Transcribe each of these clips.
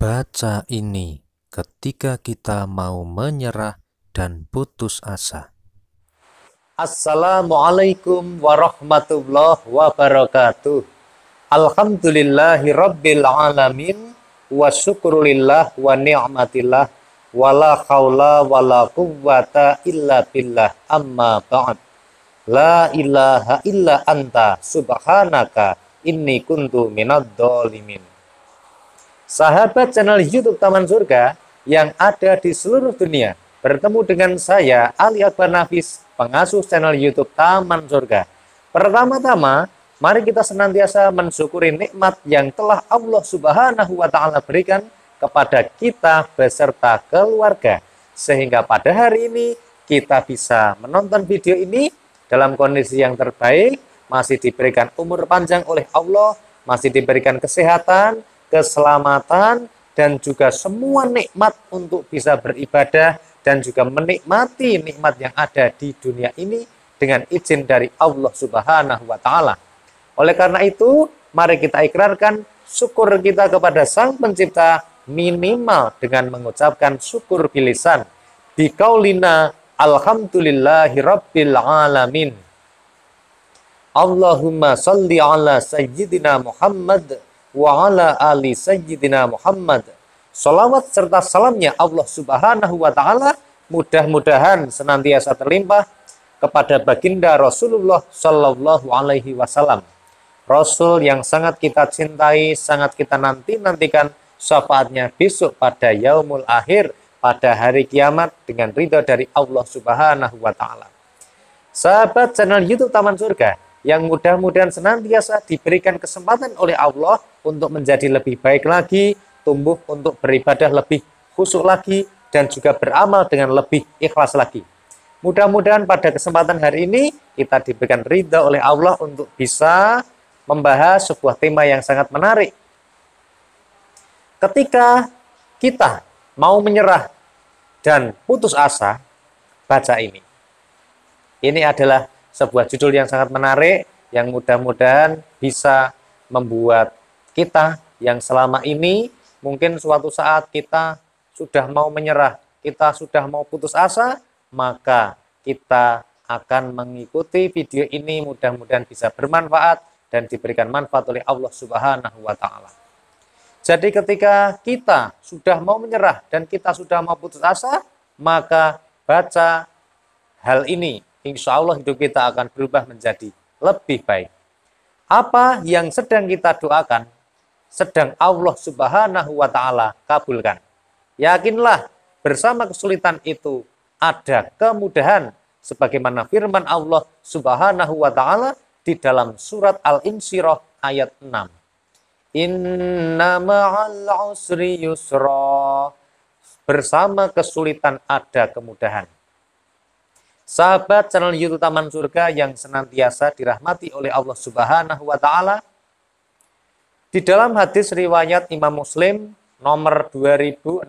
Baca ini ketika kita mau menyerah dan putus asa. Assalamualaikum warahmatullahi wabarakatuh. Alhamdulillahi rabbil alamin wa syukrulillah wa ni'matillah wa la khawla wa la quwwata illa billah amma ba'd. La ilaha illa anta subhanaka inni kuntu minad dhalimin. Sahabat channel YouTube Taman Surga yang ada di seluruh dunia bertemu dengan saya Ali Akbar Nafis, pengasuh channel YouTube Taman Surga. Pertama-tama, mari kita senantiasa mensyukuri nikmat yang telah Allah Subhanahu wa taala berikan kepada kita beserta keluarga sehingga pada hari ini kita bisa menonton video ini dalam kondisi yang terbaik, masih diberikan umur panjang oleh Allah, masih diberikan kesehatan, keselamatan, dan juga semua nikmat untuk bisa beribadah dan juga menikmati nikmat yang ada di dunia ini dengan izin dari Allah Subhanahu wa taala. Oleh karena itu, mari kita ikrarkan syukur kita kepada Sang Pencipta minimal dengan mengucapkan syukur bilisan. Bikaulina alhamdulillahi rabbil alamin. Allahumma salli ala sayyidina Muhammad wa ala ali sayyidina Muhammad. Salawat serta salamnya Allah Subhanahu wa taala mudah-mudahan senantiasa terlimpah kepada baginda Rasulullah sallallahu alaihi wasallam. Rasul yang sangat kita cintai, sangat kita nanti-nantikan syafaatnya besok pada yaumul akhir pada hari kiamat dengan ridha dari Allah Subhanahu wa taala. Sahabat channel YouTube Taman Surga, yang mudah-mudahan senantiasa diberikan kesempatan oleh Allah untuk menjadi lebih baik lagi, tumbuh untuk beribadah lebih khusyuk lagi, dan juga beramal dengan lebih ikhlas lagi. Mudah-mudahan pada kesempatan hari ini kita diberikan ridha oleh Allah untuk bisa membahas sebuah tema yang sangat menarik. Ketika kita mau menyerah dan putus asa, baca ini. Ini adalah sebuah judul yang sangat menarik yang mudah-mudahan bisa membuat kita yang selama ini mungkin suatu saat kita sudah mau menyerah, kita sudah mau putus asa, maka kita akan mengikuti video ini mudah-mudahan bisa bermanfaat dan diberikan manfaat oleh Allah Subhanahu wa taala. Jadi ketika kita sudah mau menyerah dan kita sudah mau putus asa, maka baca hal ini insya Allah hidup kita akan berubah menjadi lebih baik. Apa yang sedang kita doakan, sedang Allah Subhanahu wa Ta'ala kabulkan. Yakinlah, bersama kesulitan itu ada kemudahan, sebagaimana firman Allah Subhanahu wa Ta'ala di dalam surat Al-Insyirah ayat 6. Inna ma'al usri yusra. Bersama kesulitan ada kemudahan. Sahabat channel YouTube Taman Surga yang senantiasa dirahmati oleh Allah Subhanahu wa taala. Di dalam hadis riwayat Imam Muslim nomor 2653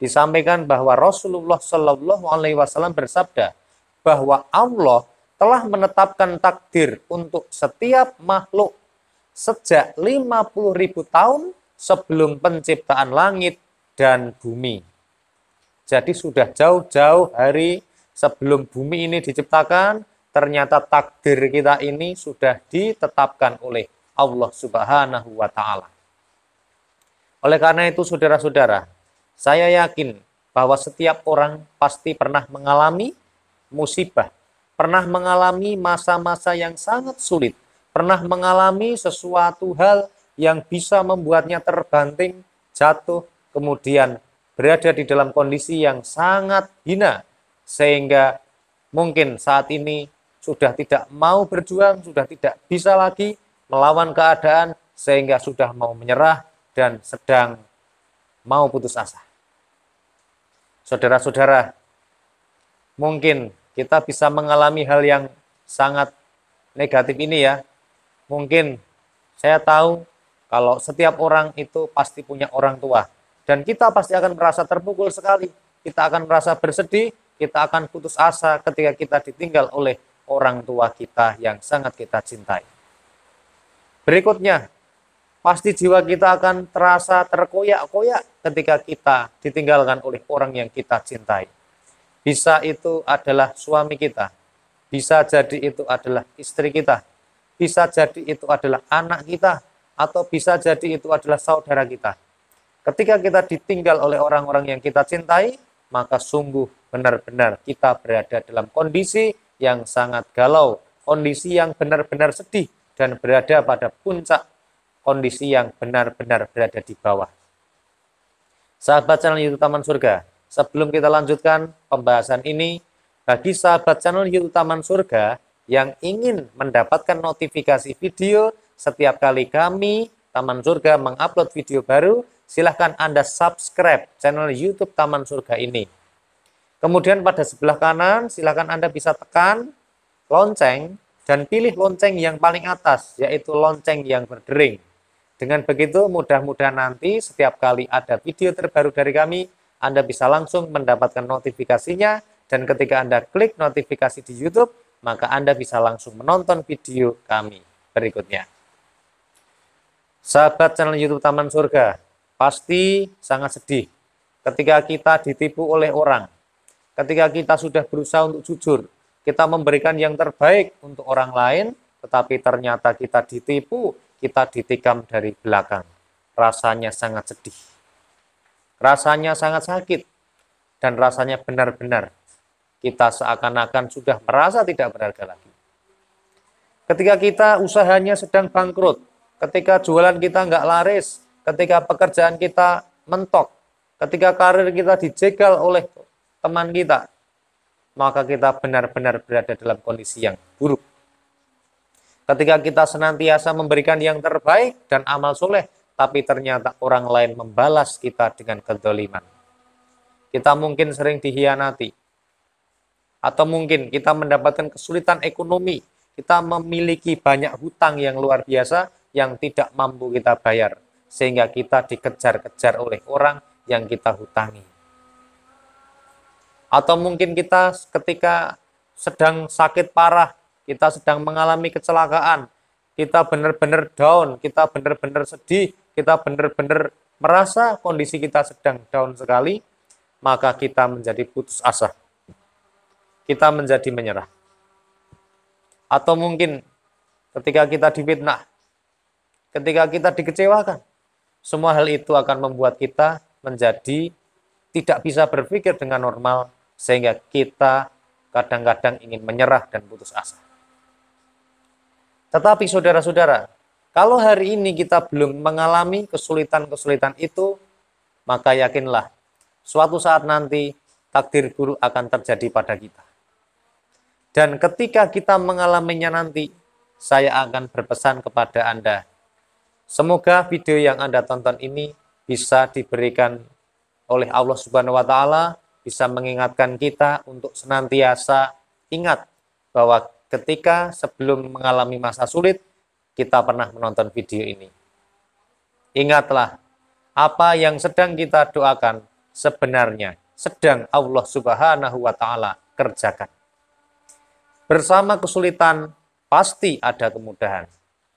disampaikan bahwa Rasulullah Shallallahu alaihi wasallam bersabda bahwa Allah telah menetapkan takdir untuk setiap makhluk sejak 50 ribu tahun sebelum penciptaan langit dan bumi. Jadi sudah jauh-jauh hari sebelum bumi ini diciptakan, ternyata takdir kita ini sudah ditetapkan oleh Allah Subhanahu wa taala. Oleh karena itu saudara-saudara, saya yakin bahwa setiap orang pasti pernah mengalami musibah, pernah mengalami masa-masa yang sangat sulit, pernah mengalami sesuatu hal yang bisa membuatnya terbanting, jatuh, kemudian berada di dalam kondisi yang sangat hina sehingga mungkin saat ini sudah tidak mau berjuang, sudah tidak bisa lagi melawan keadaan sehingga sudah mau menyerah dan sedang mau putus asa. Saudara-saudara, mungkin kita bisa mengalami hal yang sangat negatif ini ya. Mungkin saya tahu kalau setiap orang itu pasti punya orang tua dan kita pasti akan merasa terpukul sekali. Kita akan merasa bersedih, kita akan putus asa ketika kita ditinggal oleh orang tua kita yang sangat kita cintai. Berikutnya, pasti jiwa kita akan terasa terkoyak-koyak ketika kita ditinggalkan oleh orang yang kita cintai. Bisa itu adalah suami kita, bisa jadi itu adalah istri kita, bisa jadi itu adalah anak kita, atau bisa jadi itu adalah saudara kita. Ketika kita ditinggal oleh orang-orang yang kita cintai, maka sungguh benar-benar kita berada dalam kondisi yang sangat galau, kondisi yang benar-benar sedih, dan berada pada puncak kondisi yang benar-benar berada di bawah. Sahabat channel YouTube Taman Surga, sebelum kita lanjutkan pembahasan ini, bagi sahabat channel YouTube Taman Surga yang ingin mendapatkan notifikasi video setiap kali kami Taman Surga mengupload video baru, silahkan Anda subscribe channel YouTube Taman Surga ini. Kemudian pada sebelah kanan, silahkan Anda bisa tekan lonceng dan pilih lonceng yang paling atas, yaitu lonceng yang berdering. Dengan begitu, mudah-mudahan nanti setiap kali ada video terbaru dari kami, Anda bisa langsung mendapatkan notifikasinya, dan ketika Anda klik notifikasi di YouTube, maka Anda bisa langsung menonton video kami berikutnya. Sahabat channel YouTube Taman Surga, pasti sangat sedih ketika kita ditipu oleh orang. Ketika kita sudah berusaha untuk jujur, kita memberikan yang terbaik untuk orang lain, tetapi ternyata kita ditipu, kita ditikam dari belakang. Rasanya sangat sedih. Rasanya sangat sakit. Dan rasanya benar-benar kita seakan-akan sudah merasa tidak berharga lagi. Ketika kita usahanya sedang bangkrut, ketika jualan kita nggak laris, ketika pekerjaan kita mentok, ketika karir kita dijegal oleh teman kita, maka kita benar-benar berada dalam kondisi yang buruk. Ketika kita senantiasa memberikan yang terbaik dan amal soleh, tapi ternyata orang lain membalas kita dengan kedoliman. Kita mungkin sering dihianati. Atau mungkin kita mendapatkan kesulitan ekonomi. Kita memiliki banyak hutang yang luar biasa yang tidak mampu kita bayar. Sehingga kita dikejar-kejar oleh orang yang kita hutangi. Atau mungkin kita ketika sedang sakit parah, kita sedang mengalami kecelakaan, kita benar-benar down, kita benar-benar sedih, kita benar-benar merasa kondisi kita sedang down sekali, maka kita menjadi putus asa. Kita menjadi menyerah. Atau mungkin ketika kita difitnah, ketika kita dikecewakan, semua hal itu akan membuat kita menjadi tidak bisa berpikir dengan normal, sehingga kita kadang-kadang ingin menyerah dan putus asa. Tetapi saudara-saudara, kalau hari ini kita belum mengalami kesulitan-kesulitan itu, maka yakinlah suatu saat nanti takdir guru akan terjadi pada kita. Dan ketika kita mengalaminya nanti, saya akan berpesan kepada Anda. Semoga video yang Anda tonton ini bisa diberikan oleh Allah Subhanahu wa taala bisa mengingatkan kita untuk senantiasa ingat bahwa ketika sebelum mengalami masa sulit, kita pernah menonton video ini. Ingatlah, apa yang sedang kita doakan sebenarnya sedang Allah Subhanahu wa Ta'ala kerjakan. Bersama kesulitan, pasti ada kemudahan.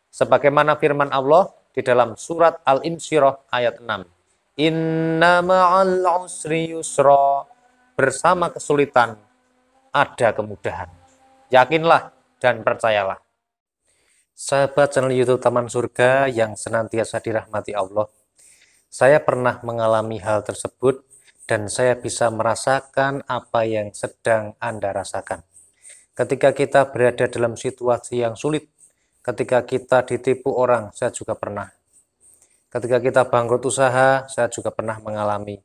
Sebagaimana firman Allah di dalam surat Al-Insyirah ayat 6. Inna ma'al usri yusra. Bersama kesulitan, ada kemudahan. Yakinlah dan percayalah. Sahabat channel YouTube Taman Surga yang senantiasa dirahmati Allah, saya pernah mengalami hal tersebut dan saya bisa merasakan apa yang sedang Anda rasakan. Ketika kita berada dalam situasi yang sulit, ketika kita ditipu orang, saya juga pernah. Ketika kita bangkrut usaha, saya juga pernah mengalami.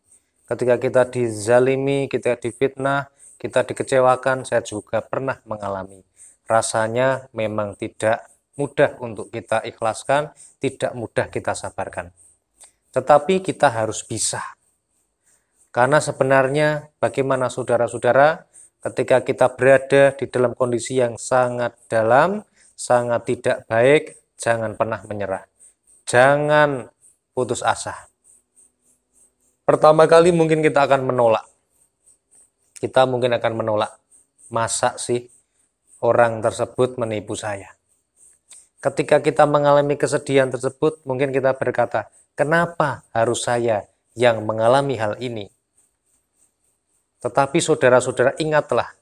Ketika kita dizalimi, kita difitnah, kita dikecewakan, saya juga pernah mengalami. Rasanya memang tidak mudah untuk kita ikhlaskan, tidak mudah kita sabarkan. Tetapi kita harus bisa. Karena sebenarnya bagaimana saudara-saudara ketika kita berada di dalam kondisi yang sangat dalam, sangat tidak baik, jangan pernah menyerah. Jangan putus asa. Pertama kali mungkin kita akan menolak kita mungkin akan menolak. Masa sih orang tersebut menipu saya? Ketika kita mengalami kesedihan tersebut, mungkin kita berkata, "Kenapa harus saya yang mengalami hal ini?" Tetapi saudara-saudara ingatlah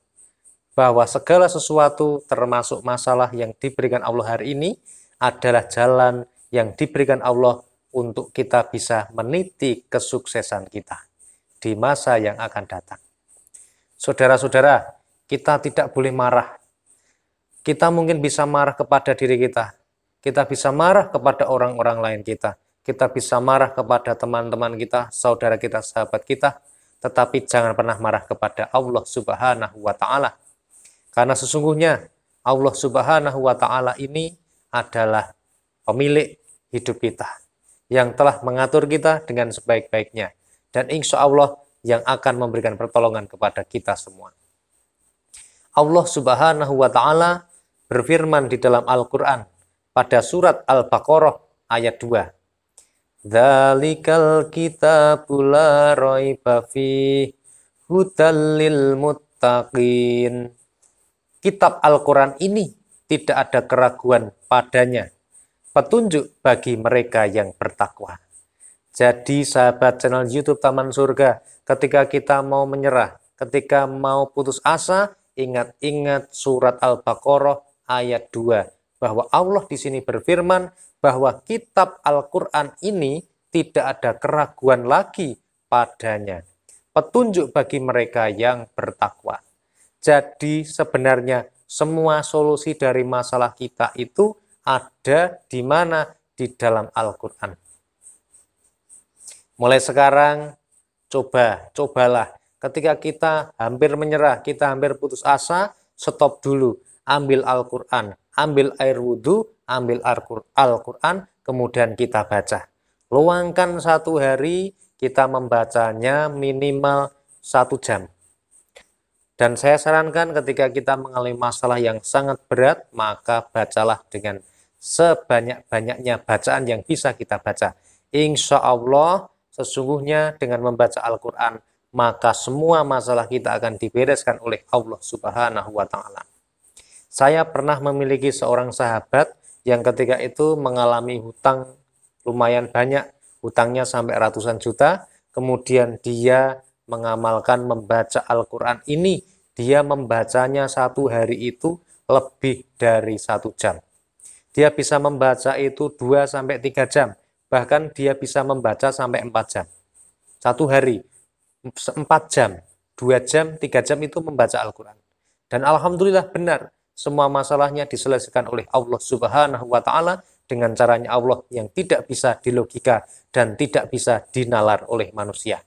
bahwa segala sesuatu termasuk masalah yang diberikan Allah hari ini adalah jalan yang diberikan Allah untuk kita bisa meniti kesuksesan kita di masa yang akan datang. Saudara-saudara, kita tidak boleh marah kita mungkin bisa marah kepada diri kita. Kita bisa marah kepada orang-orang lain kita. Kita bisa marah kepada teman-teman kita, saudara kita, sahabat kita. Tetapi jangan pernah marah kepada Allah subhanahu wa ta'ala. Karena sesungguhnya Allah subhanahu wa ta'ala ini adalah pemilik hidup kita. Yang telah mengatur kita dengan sebaik-baiknya. Dan insya Allah yang akan memberikan pertolongan kepada kita semua. Allah subhanahu wa ta'ala berfirman di dalam Al-Quran pada surat Al-Baqarah ayat 2. Dzalikal kitabul la raiba hudallil muttaqin. Kitab Al-Quran ini tidak ada keraguan padanya. Petunjuk bagi mereka yang bertakwa. Jadi sahabat channel YouTube Taman Surga, ketika kita mau menyerah, ketika mau putus asa, ingat-ingat surat Al-Baqarah ayat 2 bahwa Allah di sini berfirman bahwa kitab Al-Qur'an ini tidak ada keraguan lagi padanya. Petunjuk bagi mereka yang bertakwa. Jadi sebenarnya semua solusi dari masalah kita itu ada di mana? Di dalam Al-Qur'an. Mulai sekarang coba, cobalah ketika kita hampir menyerah, kita hampir putus asa, stop dulu ambil Al-Quran, ambil air wudhu, ambil Al-Quran, kemudian kita baca. Luangkan satu hari, kita membacanya minimal satu jam. Dan saya sarankan ketika kita mengalami masalah yang sangat berat, maka bacalah dengan sebanyak-banyaknya bacaan yang bisa kita baca. Insya Allah, sesungguhnya dengan membaca Al-Quran, maka semua masalah kita akan dibereskan oleh Allah Subhanahu wa Ta'ala. Saya pernah memiliki seorang sahabat yang ketika itu mengalami hutang lumayan banyak, hutangnya sampai ratusan juta, kemudian dia mengamalkan membaca Al-Quran ini, dia membacanya satu hari itu lebih dari satu jam. Dia bisa membaca itu 2 sampai 3 jam, bahkan dia bisa membaca sampai 4 jam. Satu hari, 4 jam, 2 jam, 3 jam itu membaca Al-Quran. Dan Alhamdulillah benar, semua masalahnya diselesaikan oleh Allah Subhanahu wa taala dengan caranya Allah yang tidak bisa dilogika dan tidak bisa dinalar oleh manusia.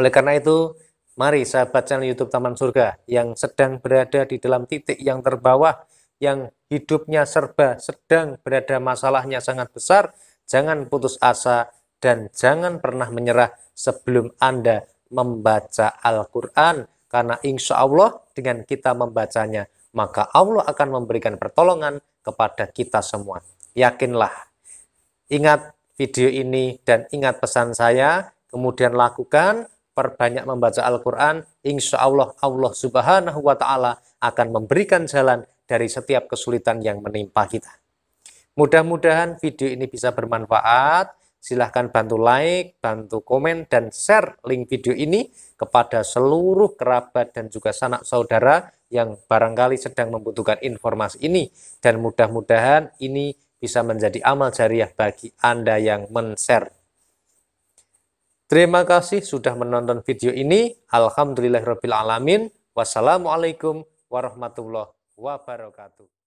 Oleh karena itu, mari sahabat channel YouTube Taman Surga yang sedang berada di dalam titik yang terbawah, yang hidupnya serba sedang berada masalahnya sangat besar, jangan putus asa dan jangan pernah menyerah sebelum Anda membaca Al-Quran. Karena insya Allah dengan kita membacanya, maka Allah akan memberikan pertolongan kepada kita semua. Yakinlah. Ingat video ini dan ingat pesan saya, kemudian lakukan, perbanyak membaca Al-Quran, insya Allah Allah subhanahu wa ta'ala akan memberikan jalan dari setiap kesulitan yang menimpa kita. Mudah-mudahan video ini bisa bermanfaat. Silahkan bantu like, bantu komen, dan share link video ini kepada seluruh kerabat dan juga sanak saudara yang barangkali sedang membutuhkan informasi ini dan mudah-mudahan ini bisa menjadi amal jariah bagi Anda yang men-share. Terima kasih sudah menonton video ini. Alhamdulillahirrahmanirrahim. Wassalamualaikum warahmatullahi wabarakatuh.